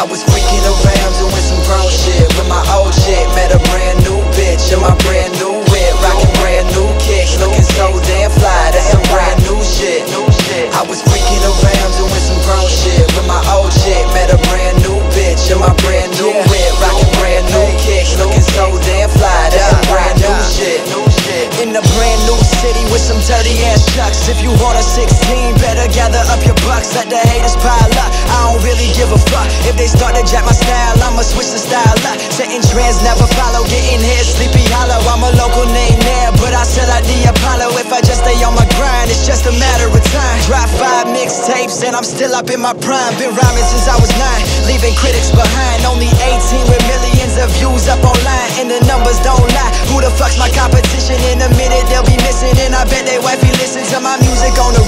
I was freaking around doing some grown shit with my old shit. Met a brand new bitch in my brand new whip, rocking brand new kicks, looking so damn fly. That's some brand new shit. I was freaking around doing some grown shit with my old shit. Met a brand new bitch in my brand new whip, rocking brand new kicks, looking so damn fly. That's some brand new shit. In a brand new city with some dirty ass chucks. If you want a 16, better gather up your bucks. Let the haters pile up. I don't really give a fuck. If they start to jack my style, I'ma switch the style up. Setting trends never follow. Getting here, sleepy hollow. I'm a local name there, but I sell out the Apollo. If I just stay on my grind, it's just a matter of time. Drop five mixtapes and I'm still up in my prime. Been rhyming since I was nine, leaving critics behind. Only 18 with millions of views up online, and the numbers don't lie. Who the fuck's my competition? In a minute they'll be missing, and I bet they wifey listen to my music on the